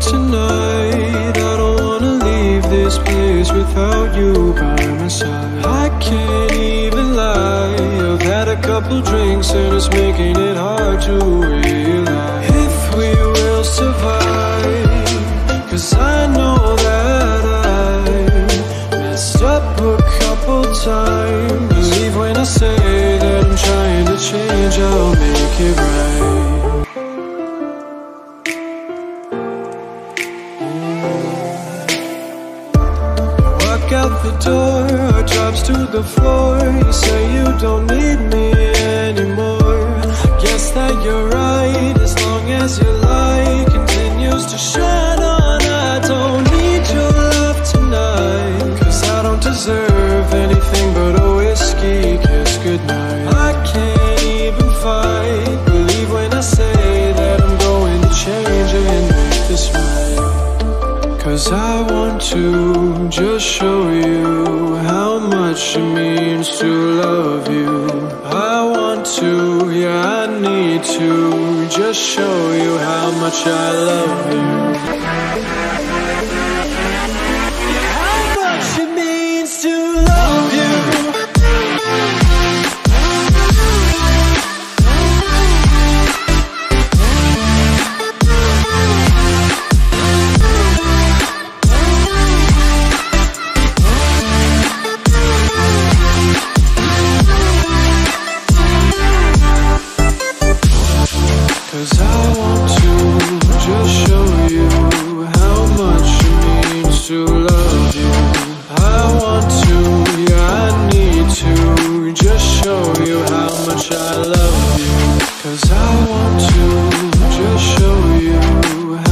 tonight. I don't wanna leave this place without you by my side. I can't even lie. I've had a couple drinks and it's making it hard to realize if we will survive. Cause I know that I messed up a couple times. Believe when I say that I'm trying to change, I'll make it right. Out the door, heart drops to the floor. You say you don't need me anymore. Guess that you're right, as long as your light continues to shine Cause I want to just show you how much it means to love you. I want to, yeah, I need to just show you how much I love you. Cause I want to just show you how much it means to love you. I want to, yeah, I need to just show you how much I love you. Cause I want to just show you